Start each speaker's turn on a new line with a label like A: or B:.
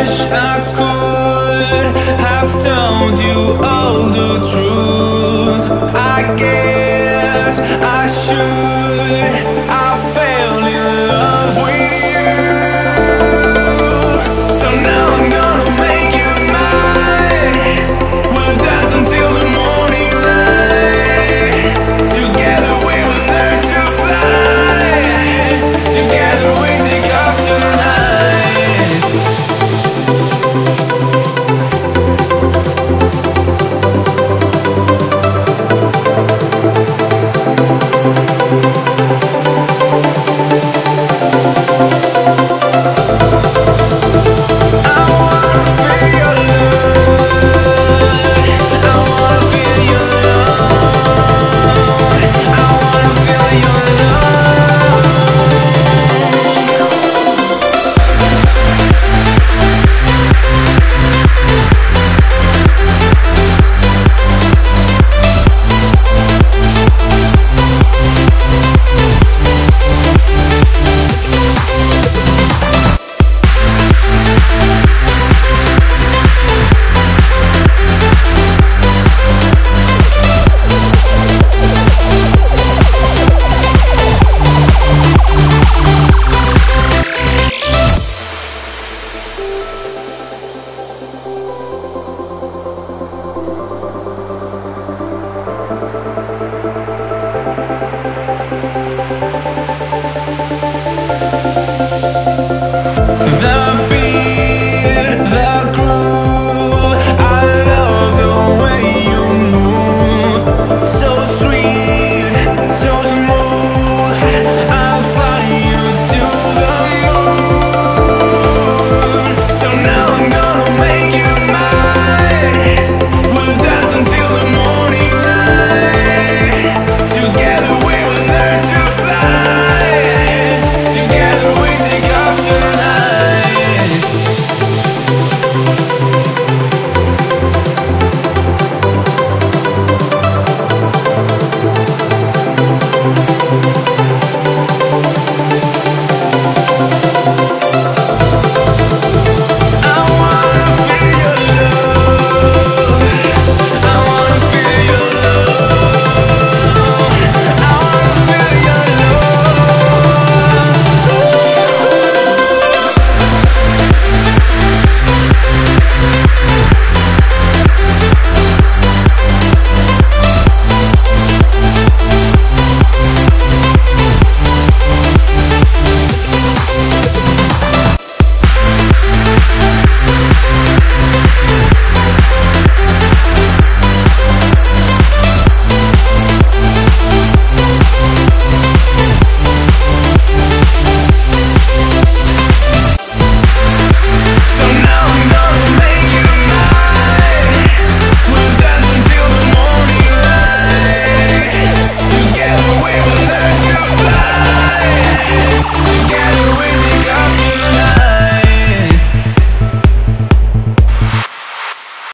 A: wish I could have told you all the truth. I guess I should